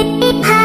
Beep,